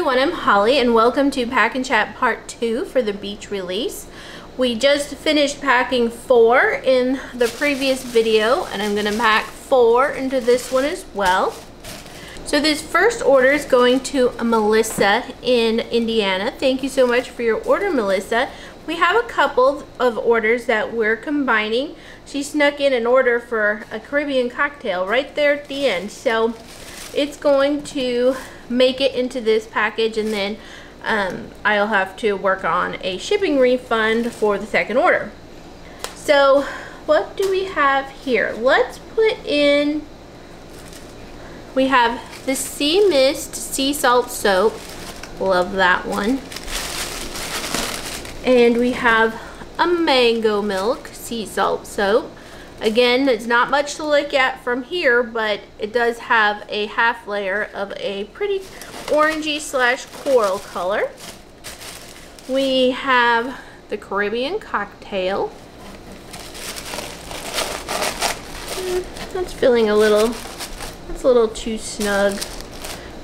everyone, I'm Holly and welcome to Pack and Chat Part 2 for the beach release. We just finished packing four in the previous video and I'm gonna pack four into this one as well. So this first order is going to Melissa in Indiana. Thank you so much for your order, Melissa. We have a couple of orders that we're combining. She snuck in an order for a Caribbean cocktail right there at the end. So it's going to make it into this package and then um, I'll have to work on a shipping refund for the second order. So what do we have here? Let's put in, we have the Sea Mist Sea Salt Soap. Love that one. And we have a Mango Milk Sea Salt Soap. Again, it's not much to look at from here, but it does have a half layer of a pretty orangey slash coral color. We have the Caribbean Cocktail. Hmm, that's feeling a little, that's a little too snug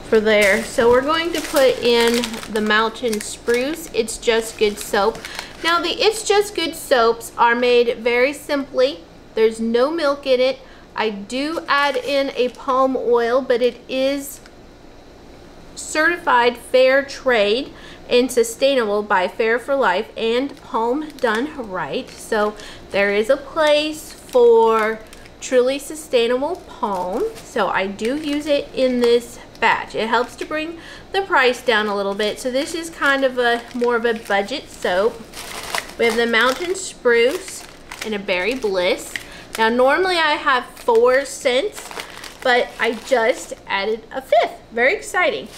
for there. So we're going to put in the Mountain Spruce It's Just Good soap. Now the It's Just Good soaps are made very simply there's no milk in it. I do add in a palm oil, but it is certified fair trade and sustainable by Fair for Life and Palm Done Right. So there is a place for truly sustainable palm. So I do use it in this batch. It helps to bring the price down a little bit. So this is kind of a more of a budget soap. We have the Mountain Spruce and a Berry Bliss. Now normally I have four scents, but I just added a fifth. Very exciting.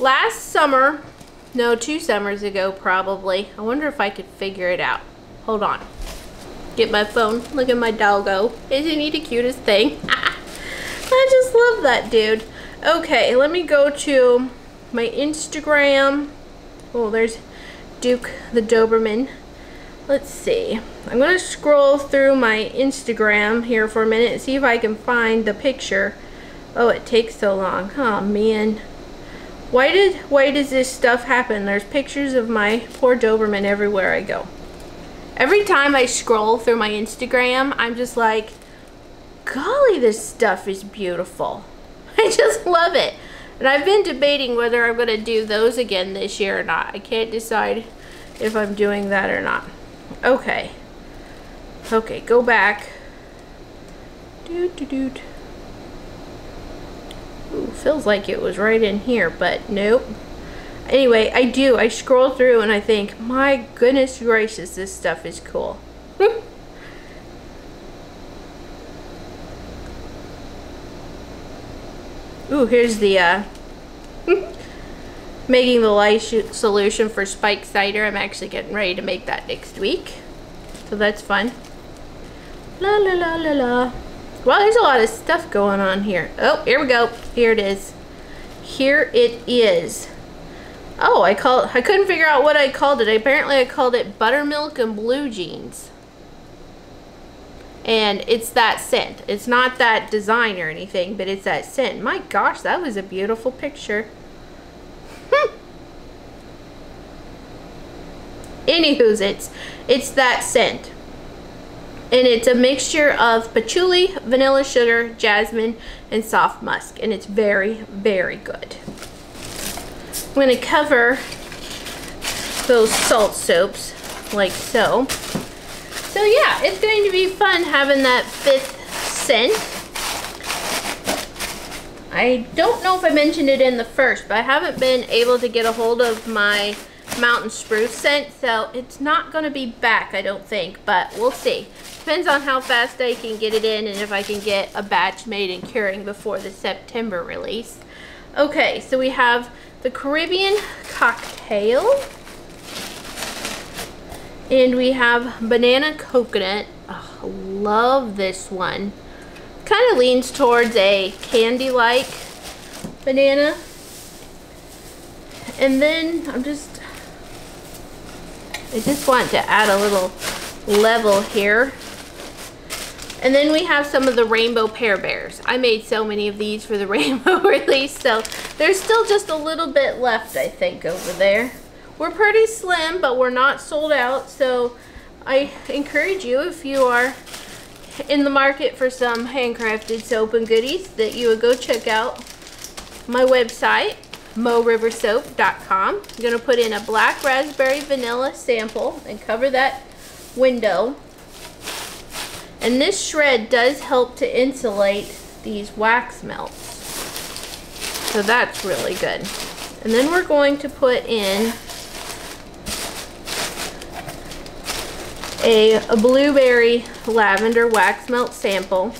Last summer, no, two summers ago probably. I wonder if I could figure it out. Hold on. Get my phone. Look at my doggo. Isn't he the cutest thing? I just love that dude. Okay, let me go to my Instagram. Oh, there's Duke the Doberman let's see. I'm going to scroll through my Instagram here for a minute and see if I can find the picture. Oh, it takes so long. Oh, man. Why did why does this stuff happen? There's pictures of my poor Doberman everywhere I go. Every time I scroll through my Instagram, I'm just like, golly, this stuff is beautiful. I just love it. And I've been debating whether I'm going to do those again this year or not. I can't decide if I'm doing that or not. Okay. Okay, go back. Doot, doot, doot. Ooh, feels like it was right in here, but nope. Anyway, I do. I scroll through and I think, my goodness gracious, this stuff is cool. Ooh, here's the uh, making the lye solution for spiced cider. I'm actually getting ready to make that next week. So that's fun. La la la la la. Well, there's a lot of stuff going on here. Oh, here we go. Here it is. Here it is. Oh, I called I couldn't figure out what I called it. Apparently I called it buttermilk and blue jeans. And it's that scent. It's not that design or anything, but it's that scent. My gosh, that was a beautiful picture. Anywho's, it's, it's that scent. And it's a mixture of patchouli, vanilla sugar, jasmine, and soft musk. And it's very, very good. I'm going to cover those salt soaps like so. So yeah, it's going to be fun having that fifth scent. I don't know if I mentioned it in the first, but I haven't been able to get a hold of my mountain spruce scent, so it's not going to be back, I don't think, but we'll see. Depends on how fast I can get it in and if I can get a batch made and curing before the September release. Okay, so we have the Caribbean Cocktail. And we have Banana Coconut. Oh, love this one. Kind of leans towards a candy-like banana. And then I'm just I just want to add a little level here. And then we have some of the rainbow pear bears. I made so many of these for the rainbow release, so There's still just a little bit left, I think, over there. We're pretty slim, but we're not sold out, so I encourage you, if you are in the market for some handcrafted soap and goodies, that you would go check out my website, moriversoap.com. I'm going to put in a black raspberry vanilla sample and cover that window. And this shred does help to insulate these wax melts. So that's really good. And then we're going to put in a, a blueberry lavender wax melt sample.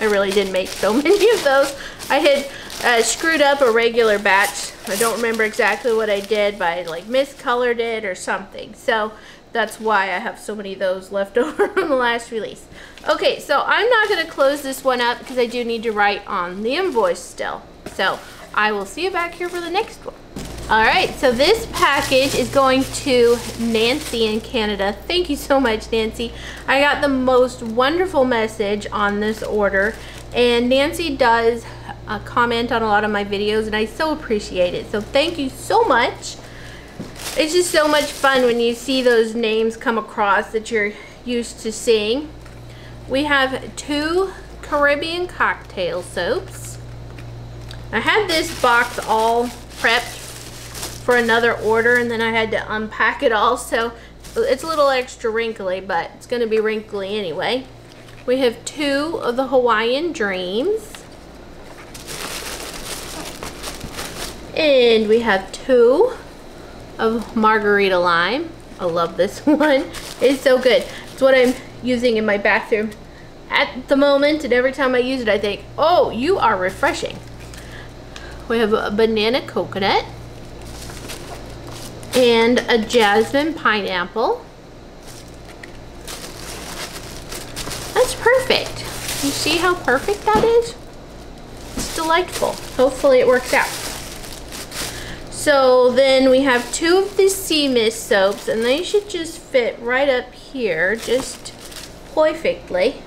I really did make so many of those. I had uh, screwed up a regular batch. I don't remember exactly what I did, but I like miscolored it or something. So that's why I have so many of those left over from the last release. Okay, so I'm not going to close this one up because I do need to write on the invoice still. So I will see you back here for the next one. All right, so this package is going to Nancy in Canada. Thank you so much, Nancy. I got the most wonderful message on this order, and Nancy does uh, comment on a lot of my videos, and I so appreciate it. So thank you so much. It's just so much fun when you see those names come across that you're used to seeing. We have two Caribbean cocktail soaps. I had this box all prepped for another order and then I had to unpack it all so it's a little extra wrinkly but it's gonna be wrinkly anyway we have two of the Hawaiian Dreams and we have two of Margarita Lime I love this one it's so good it's what I'm using in my bathroom at the moment and every time I use it I think oh you are refreshing we have a banana coconut and a jasmine pineapple. That's perfect. You see how perfect that is? It's delightful. Hopefully it works out. So then we have two of the sea mist soaps and they should just fit right up here just perfectly.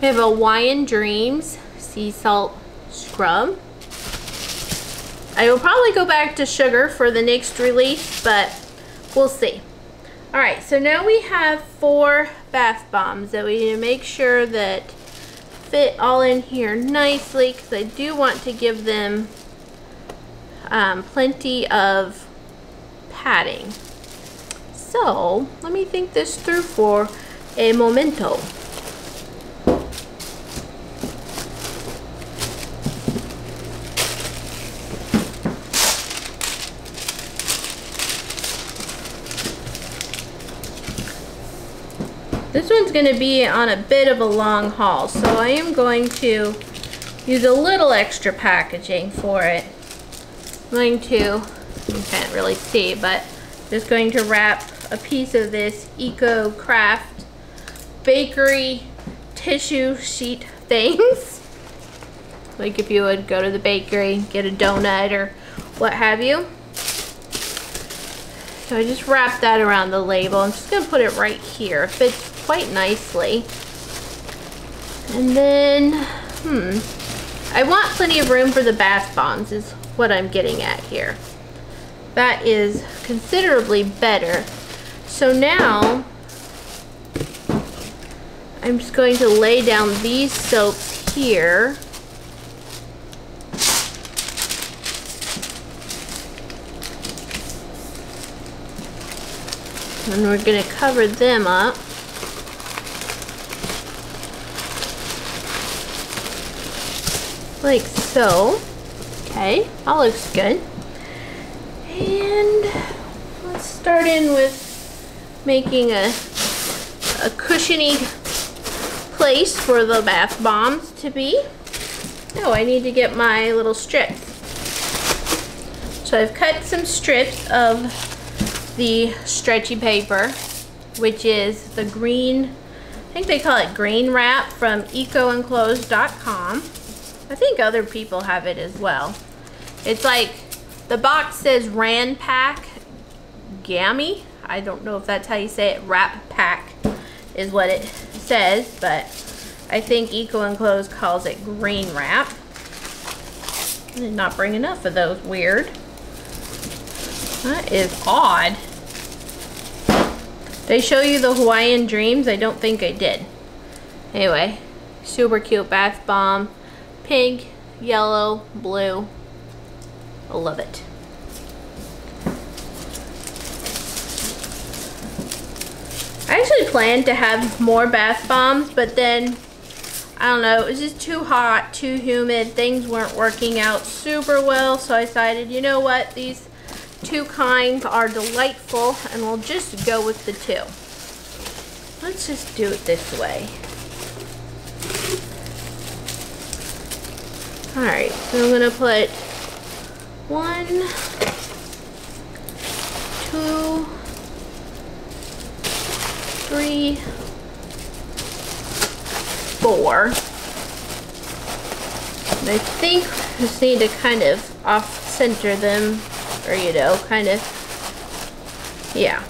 We have a Hawaiian Dreams sea salt scrub. I will probably go back to sugar for the next release, but we'll see. Alright, so now we have four bath bombs that we need to make sure that fit all in here nicely because I do want to give them um, plenty of padding. So, let me think this through for a momento. This one's going to be on a bit of a long haul, so I am going to use a little extra packaging for it. Going to, you can't really see, but just going to wrap a piece of this Eco Craft bakery tissue sheet things. like if you would go to the bakery, get a donut or what have you. So I just wrap that around the label. I'm just to put it right here. It fits quite nicely. And then, hmm, I want plenty of room for the bath bombs is what I'm getting at here. That is considerably better. So now, I'm just going to lay down these soaps here. And we're going to cover them up. like so. Okay, all looks good. And let's start in with making a, a cushiony place for the bath bombs to be. Oh, I need to get my little strips. So I've cut some strips of the stretchy paper, which is the green, I think they call it green wrap from ecoenclose.com. I think other people have it as well. It's like, the box says Ranpak Geami. I don't know if that's how you say it. Wrap Pack is what it says, but I think Eco Enclose calls it green wrap. Did not bring enough of those. Weird. That is odd. They show you the Hawaiian Dreams? I don't think I did. Anyway, super cute bath bomb. Pink, yellow, blue. I love it. I actually planned to have more bath bombs, but then, I don't know, it was just too hot, too humid. Things weren't working out super well, so I decided, you know what, these two kinds are delightful, and we'll just go with the two. Let's just do it this way. Alright, so I'm going to put one, two, three, four. And I think I just need to kind of off-center them, or you know, kind of, yeah.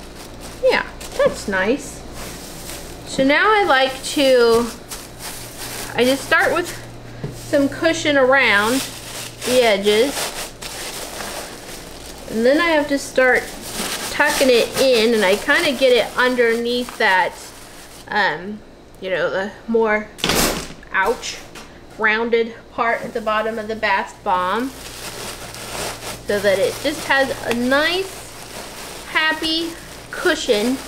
Yeah, that's nice. So now I like to, I just start with some cushion around the edges. And then I have to start tucking it in and I kind of get it underneath that, um, you know, the more, ouch, rounded part at the bottom of the bath bomb. So that it just has a nice, happy cushion,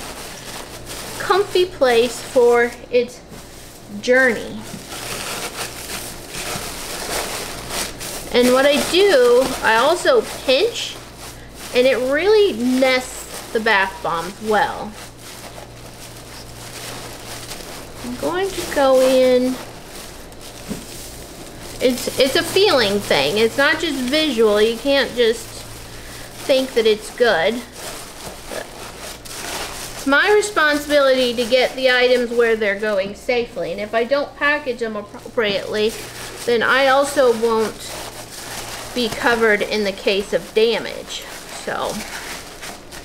comfy place for its journey. And what I do, I also pinch and it really nests the bath bombs well. I'm going to go in. It's, it's a feeling thing. It's not just visual. You can't just think that it's good. It's my responsibility to get the items where they're going safely. And if I don't package them appropriately, then I also won't be covered in the case of damage. So,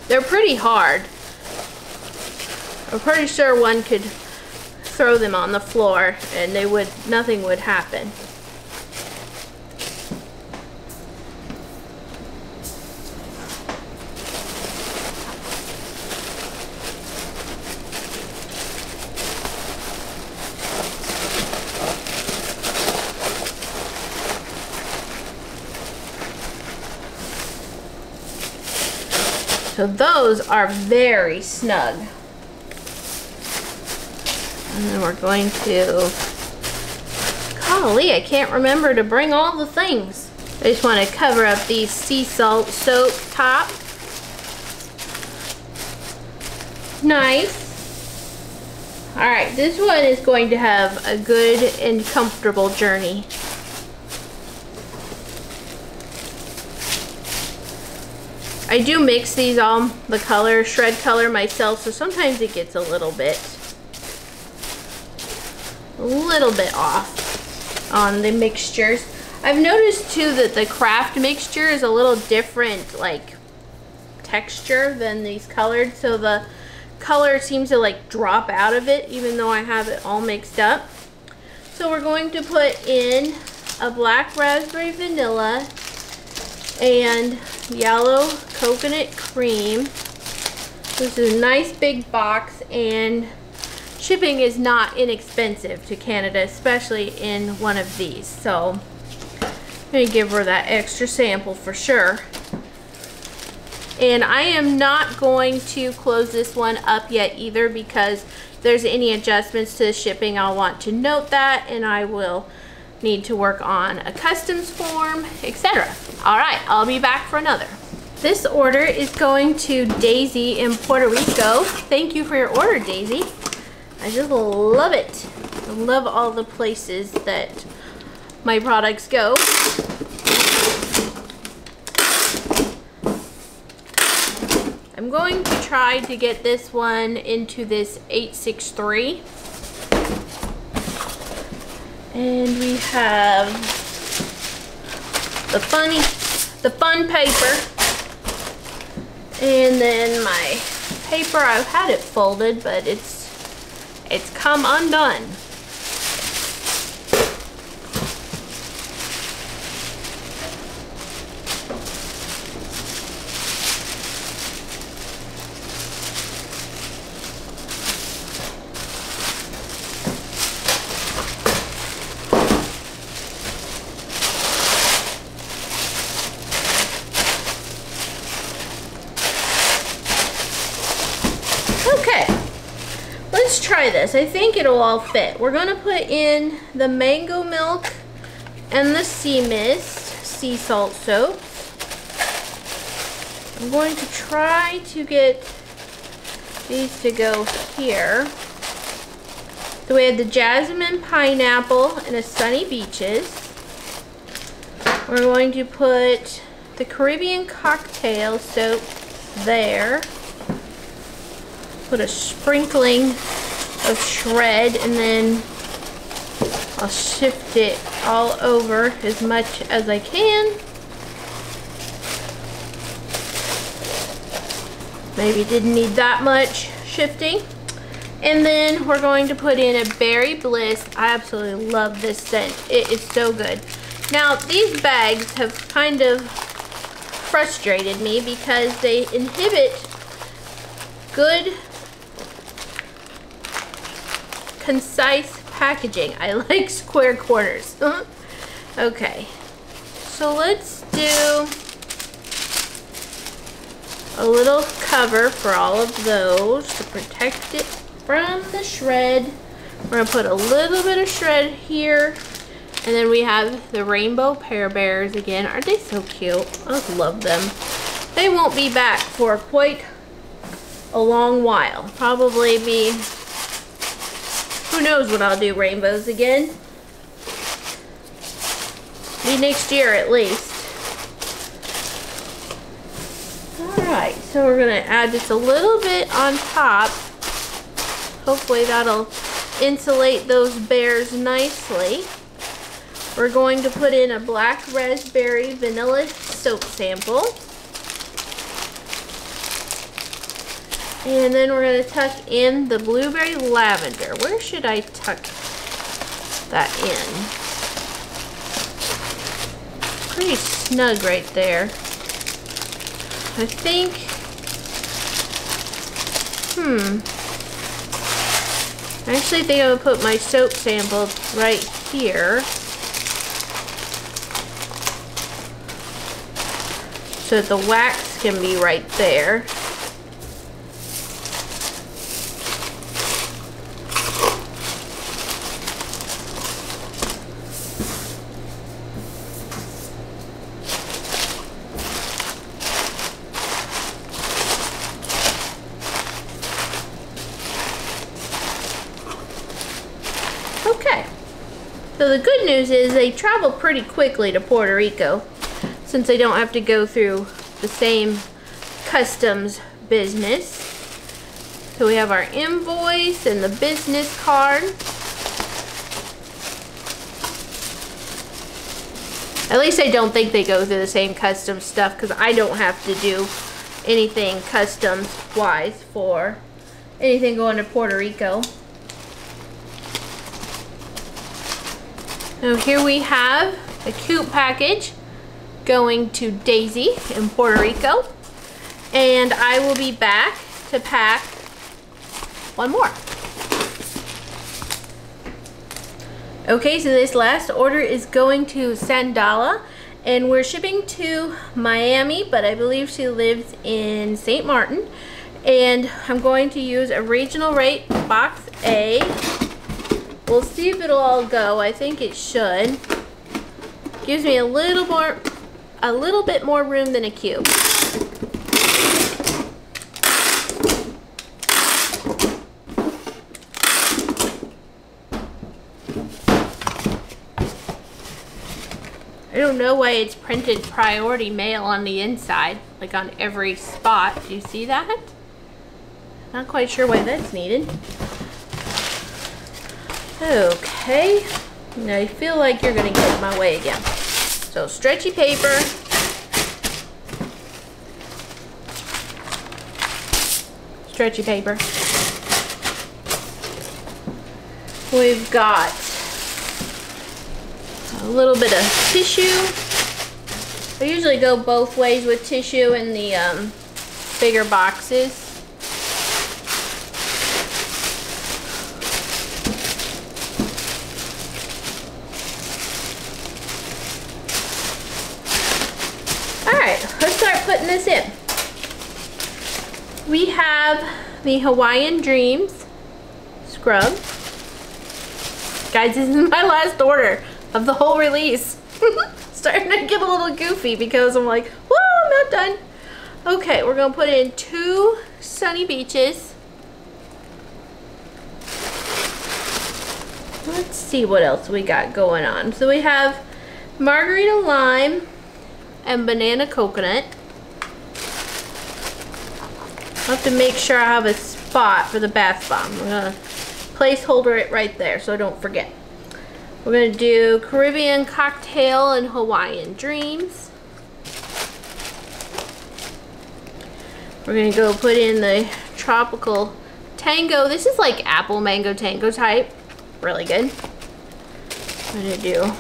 they're pretty hard. I'm pretty sure one could throw them on the floor and they would, nothing would happen. So those are very snug. And then we're going to, golly, I can't remember to bring all the things. I just want to cover up these sea salt soak top. Nice. All right, this one is going to have a good and comfortable journey. I do mix these all, the color, shred color myself, so sometimes it gets a little bit, a little bit off on the mixtures. I've noticed too that the craft mixture is a little different, like, texture than these colored, so the color seems to like drop out of it even though I have it all mixed up. So we're going to put in a black raspberry vanilla and aloe coconut cream. This is a nice big box and shipping is not inexpensive to Canada, especially in one of these. So I'm going to give her that extra sample for sure. And I am not going to close this one up yet either because there's any adjustments to the shipping, I'll want to note that and I will need to work on a customs form, etc. All right, I'll be back for another. This order is going to Daisy in Puerto Rico. Thank you for your order, Daisy. I just love it. I love all the places that my products go. I'm going to try to get this one into this 863. And we have the funny, the fun paper. And then my paper, I've had it folded, but it's, it's come undone. let's try this. I think it'll all fit. We're gonna put in the mango milk and the sea mist, sea salt soap. I'm going to try to get these to go here. So we have the jasmine pineapple and a sunny beaches. We're going to put the Caribbean cocktail soap there. Put a sprinkling of shred and then I'll shift it all over as much as I can. Maybe didn't need that much shifting. And then we're going to put in a Berry Bliss. I absolutely love this scent. It is so good. Now, these bags have kind of frustrated me because they inhibit good, concise packaging. I like square corners. okay, so let's do a little cover for all of those to protect it from the shred. We're gonna put a little bit of shred here. And then we have the rainbow Pear Bears again. Aren't they so cute? I love them. They won't be back for quite a long while. Probably be, who knows what I'll do rainbows again. Be next year at least. Alright, so we're going to add just a little bit on top. Hopefully that'll insulate those bears nicely. We're going to put in a black raspberry vanilla soap sample. And then we're going to tuck in the blueberry lavender. Where should I tuck that in? Pretty snug right there. I think, hmm, I actually think I'm going to put my soap sample right here. So the wax can be right there. So the good news is they travel pretty quickly to Puerto Rico since they don't have to go through the same customs business. So we have our invoice and the business card. At least I don't think they go through the same customs stuff because I don't have to do anything customs wise for anything going to Puerto Rico. So here we have a cute package going to Daisy in Puerto Rico. And I will be back to pack one more. Okay, so this last order is going to Sandala and we're shipping to Miami, but I believe she lives in St. Martin. And I'm going to use a regional rate box A We'll see if it'll all go. I think it should. Gives me a little more, a little bit more room than a cube. I don't know why it's printed priority mail on the inside, like on every spot. Do you see that? Not quite sure why that's needed. Okay. Now I feel like you're gonna get my way again. So stretchy paper. Stretchy paper. We've got a little bit of tissue. I usually go both ways with tissue in the um, bigger boxes. putting this in. We have the Hawaiian Dreams scrub. Guys, this is my last order of the whole release. Starting to get a little goofy because I'm like, whoa, I'm not done. Okay, we're gonna put in two sunny beaches. Let's see what else we got going on. So we have margarita lime and banana coconut. I have to make sure I have a spot for the bath bomb. I'm gonna placeholder it right there so I don't forget. We're gonna do Caribbean cocktail and Hawaiian dreams. We're gonna go put in the tropical tango. This is like apple mango tango type. Really good. I'm gonna do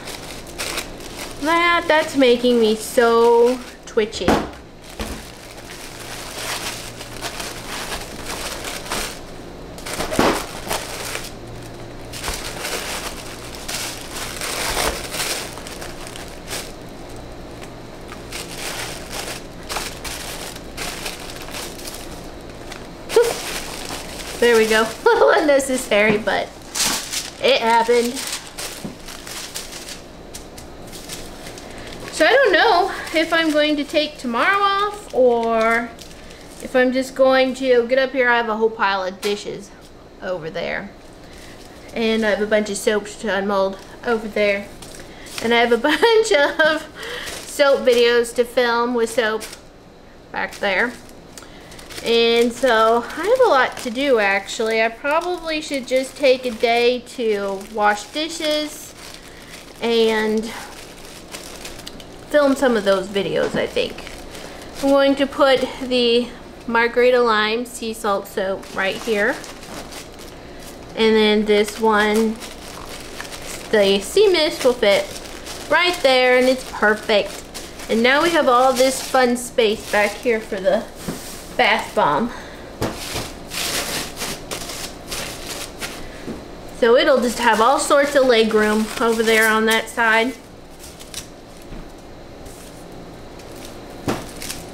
that. That's making me so twitchy. Go. Unnecessary, but it happened. So I don't know if I'm going to take tomorrow off or if I'm just going to get up here. I have a whole pile of dishes over there. And I have a bunch of soaps to unmold over there. And I have a bunch of soap videos to film with soap back there. And so I have a lot to do actually. I probably should just take a day to wash dishes and film some of those videos I think. I'm going to put the Margarita Lime Sea Salt Soap right here. And then this one, the Sea Mist will fit right there and it's perfect. And now we have all this fun space back here for the bath bomb. So it'll just have all sorts of leg room over there on that side.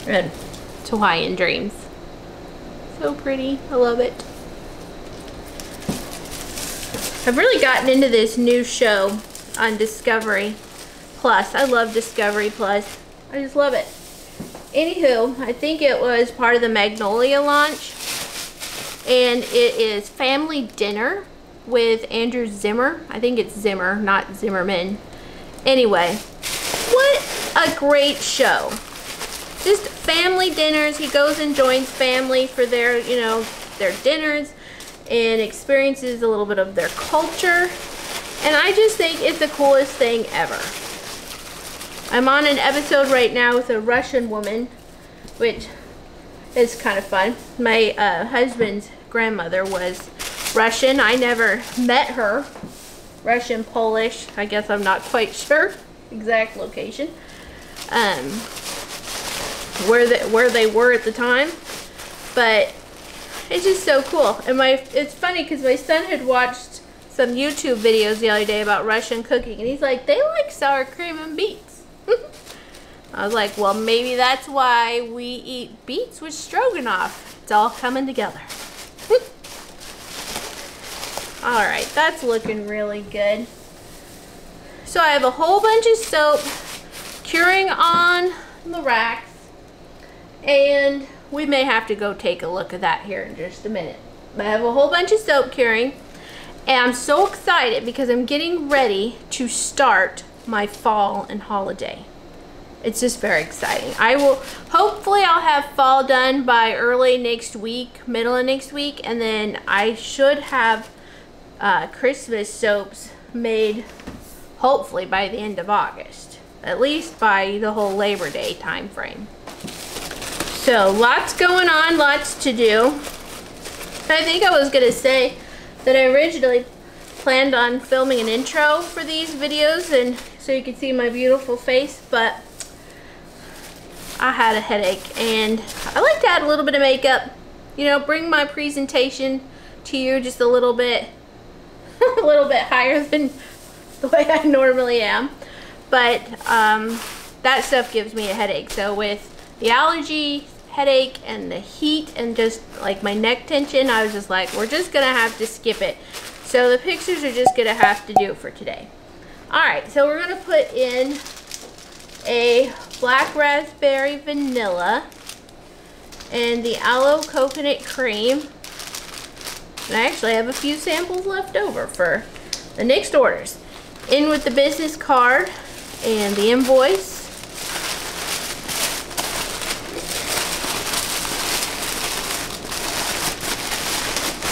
And it's Hawaiian Dreams. So pretty. I love it. I've really gotten into this new show on Discovery Plus. I love Discovery Plus. I just love it. Anywho, I think it was part of the Magnolia launch. And it is Family Dinner with Andrew Zimmer. I think it's Zimmer, not Zimmerman. Anyway, what a great show. Just family dinners. He goes and joins family for their, you know, their dinners and experiences a little bit of their culture. And I just think it's the coolest thing ever. I'm on an episode right now with a Russian woman, which is kind of fun. My uh, husband's grandmother was Russian. I never met her. Russian, Polish. I guess I'm not quite sure exact location. Um, where they, where they were at the time. But it's just so cool. And my it's funny because my son had watched some YouTube videos the other day about Russian cooking. And he's like, they like sour cream and beets. I was like, well, maybe that's why we eat beets with stroganoff. It's all coming together. all right, that's looking really good. So I have a whole bunch of soap curing on the racks. And we may have to go take a look at that here in just a minute. But I have a whole bunch of soap curing. And I'm so excited because I'm getting ready to start my fall and holiday. It's just very exciting. I will, hopefully I'll have fall done by early next week, middle of next week, and then I should have uh, Christmas soaps made hopefully by the end of August. At least by the whole Labor Day time frame. So lots going on, lots to do. I think I was to say that I originally planned on filming an intro for these videos and so you can see my beautiful face, but I had a headache and I like to add a little bit of makeup, you know, bring my presentation to you just a little bit, a little bit higher than the way I normally am. But um, that stuff gives me a headache. So with the allergy headache and the heat and just like my neck tension, I was just like, we're just gonna have to skip it. So the pictures are just gonna have to do it for today. All right, so we're gonna put in a black raspberry vanilla and the aloe coconut cream. And I actually have a few samples left over for the next orders. In with the business card and the invoice.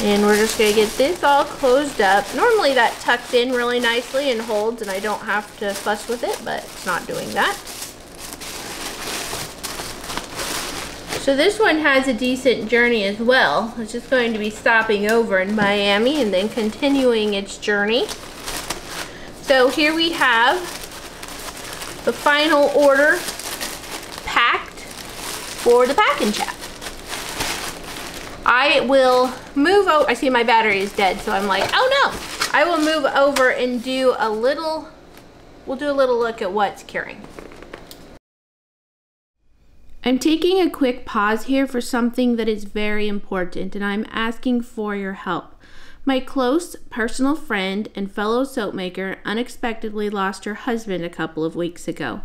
And we're just gonna get this all closed up. Normally that tucks in really nicely and holds and I don't have to fuss with it, but it's not doing that. So this one has a decent journey as well. It's just going to be stopping over in Miami and then continuing its journey. So here we have the final order packed for the packing chap. I will move over, I see my battery is dead, so I'm like, oh no. I will move over and do a little, we'll do a little look at what's curing. I'm taking a quick pause here for something that is very important and I'm asking for your help. My close personal friend and fellow soap maker unexpectedly lost her husband a couple of weeks ago.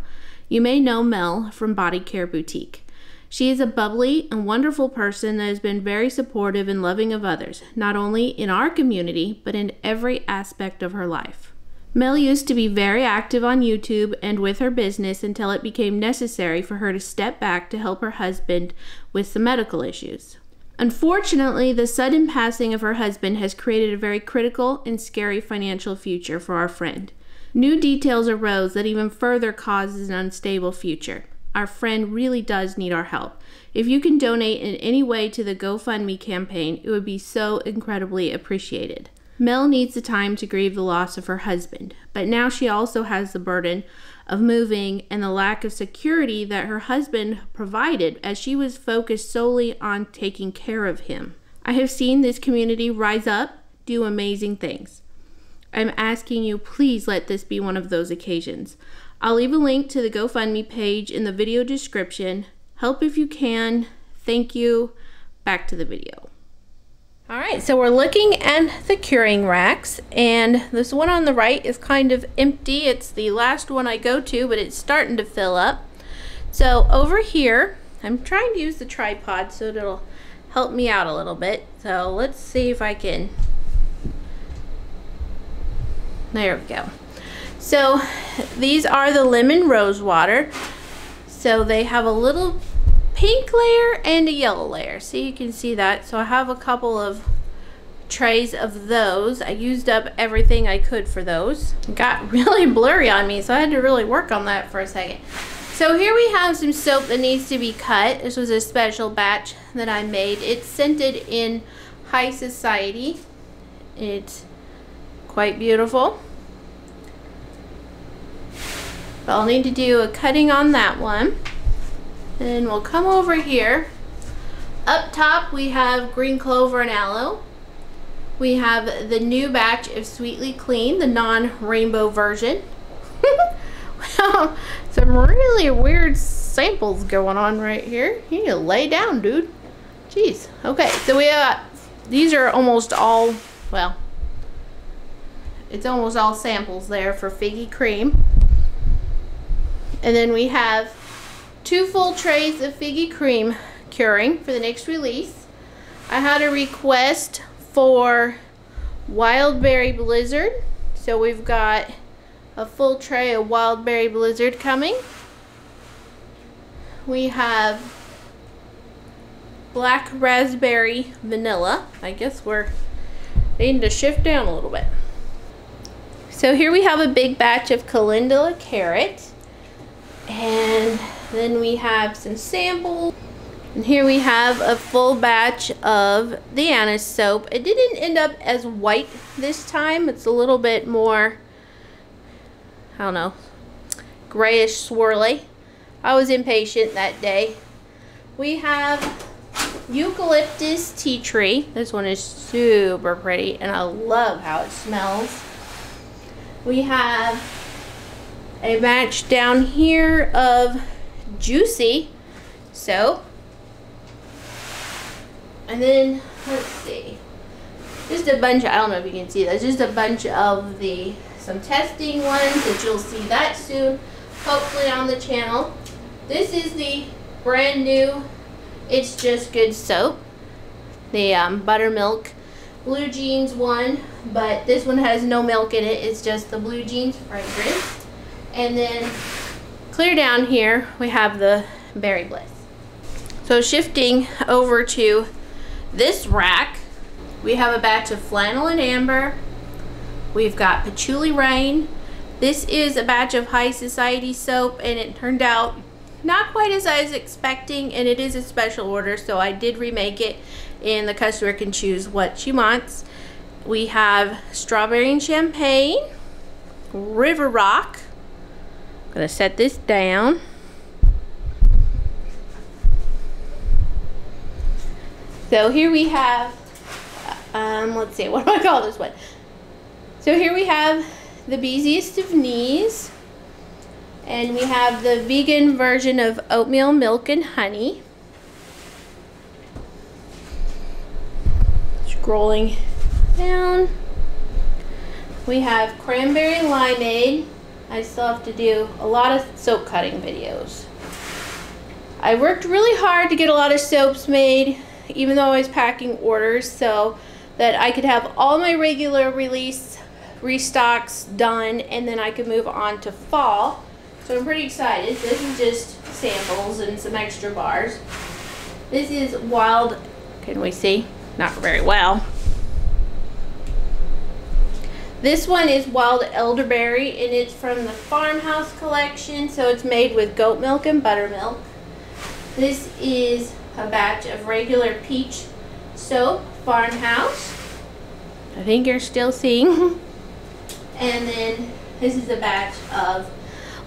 You may know Mel from Body Care Boutique. She is a bubbly and wonderful person that has been very supportive and loving of others, not only in our community, but in every aspect of her life. Mel used to be very active on YouTube and with her business until it became necessary for her to step back to help her husband with some medical issues. Unfortunately, the sudden passing of her husband has created a very critical and scary financial future for our friend. New details arose that even further causes an unstable future. Our friend really does need our help. If you can donate in any way to the GoFundMe campaign, it would be so incredibly appreciated. Mel needs the time to grieve the loss of her husband, but now she also has the burden of moving and the lack of security that her husband provided as she was focused solely on taking care of him. I have seen this community rise up, do amazing things. I'm asking you, please let this be one of those occasions. I'll leave a link to the GoFundMe page in the video description. Help if you can. Thank you. Back to the video. All right, so we're looking at the curing racks, and this one on the right is kind of empty. It's the last one I go to, but it's starting to fill up. So over here, I'm trying to use the tripod so it'll help me out a little bit. So let's see if I can. There we go. So these are the lemon rose water. So they have a little pink layer and a yellow layer. So you can see that. So I have a couple of trays of those. I used up everything I could for those. It got really blurry on me, so I had to really work on that for a second. So here we have some soap that needs to be cut. This was a special batch that I made. It's scented in High Society. It's quite beautiful. But I'll need to do a cutting on that one. And we'll come over here. Up top we have green clover and aloe. We have the new batch of Sweetly Clean, the non-rainbow version. wow, some really weird samples going on right here. You need to lay down, dude. Jeez. Okay, so we have, these are almost all, well, it's almost all samples there for Figgy Cream. And then we have two full trays of Figgy Cream curing for the next release. I had a request for Wildberry Blizzard. So we've got a full tray of Wildberry Blizzard coming. We have Black Raspberry Vanilla. I guess we're needing to shift down a little bit. So here we have a big batch of Calendula Carrot. And then we have some samples. And here we have a full batch of the anise soap. It didn't end up as white this time. It's a little bit more, I don't know, grayish swirly. I was impatient that day. We have eucalyptus tea tree. This one is super pretty and I love how it smells. We have a batch down here of Juicy soap. And then, let's see. Just a bunch, of, I don't know if you can see that, just a bunch of the, some testing ones that you'll see that soon, hopefully on the channel. This is the brand new It's Just Good soap. The um, buttermilk blue jeans one, but this one has no milk in it. It's just the blue jeans fragrance. And then clear down here, we have the berry bliss. So shifting over to this rack, we have a batch of flannel and amber. We've got patchouli rain. This is a batch of high society soap and it turned out not quite as I was expecting and it is a special order so I did remake it and the customer can choose what she wants. We have strawberry and champagne, river rock. I'm gonna set this down. So here we have, um, let's see, what do I call this one? So here we have the beesiest of knees. And we have the vegan version of oatmeal milk and honey. Scrolling down. We have cranberry limeade. I still have to do a lot of soap cutting videos. I worked really hard to get a lot of soaps made even though I was packing orders so that I could have all my regular release restocks done and then I could move on to fall. So I'm pretty excited. This is just samples and some extra bars. This is wild, can we see? Not very well. This one is wild elderberry and it's from the farmhouse collection. So it's made with goat milk and buttermilk. This is a batch of regular peach soap, farmhouse. I think you're still seeing. and then this is a batch of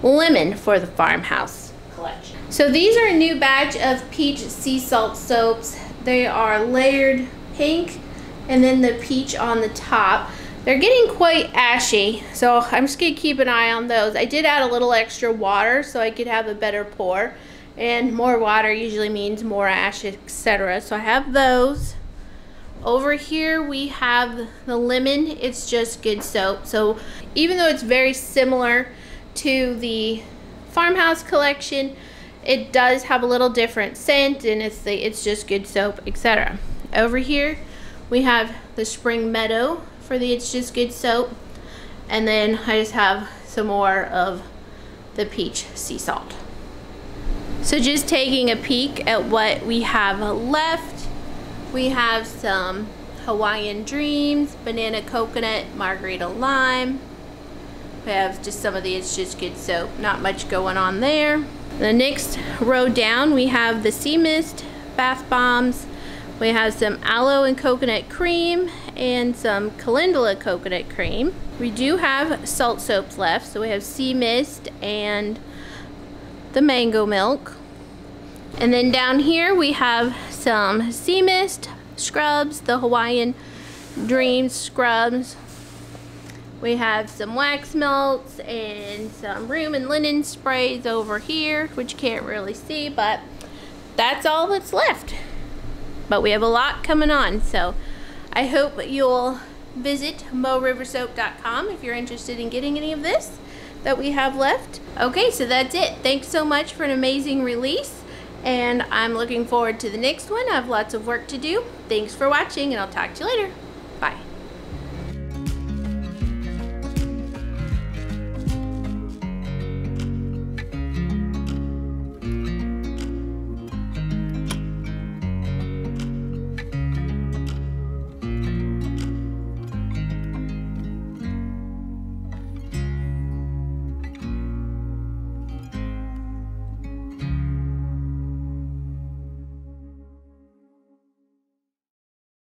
lemon for the farmhouse collection. So these are a new batch of peach sea salt soaps. They are layered pink and then the peach on the top. They're getting quite ashy, so I'm just gonna keep an eye on those. I did add a little extra water so I could have a better pour and more water usually means more ash etc so I have those. Over here we have the lemon. It's just good soap. So even though it's very similar to the farmhouse collection it does have a little different scent and it's the it's just good soap etc over here we have the spring meadow for the it's just good soap and then I just have some more of the peach sea salt so just taking a peek at what we have left, we have some Hawaiian Dreams, Banana Coconut, Margarita Lime. We have just some of the It's Just Good Soap. Not much going on there. The next row down, we have the Sea Mist Bath Bombs. We have some aloe and coconut cream and some calendula coconut cream. We do have salt soaps left, so we have Sea Mist and the mango milk. And then down here we have some sea mist scrubs, the Hawaiian Dreams scrubs. We have some wax melts and some room and linen sprays over here, which you can't really see, but that's all that's left. But we have a lot coming on, so I hope you'll visit moriversoap.com if you're interested in getting any of this that we have left. Okay, so that's it. Thanks so much for an amazing release. And I'm looking forward to the next one. I have lots of work to do. Thanks for watching and I'll talk to you later.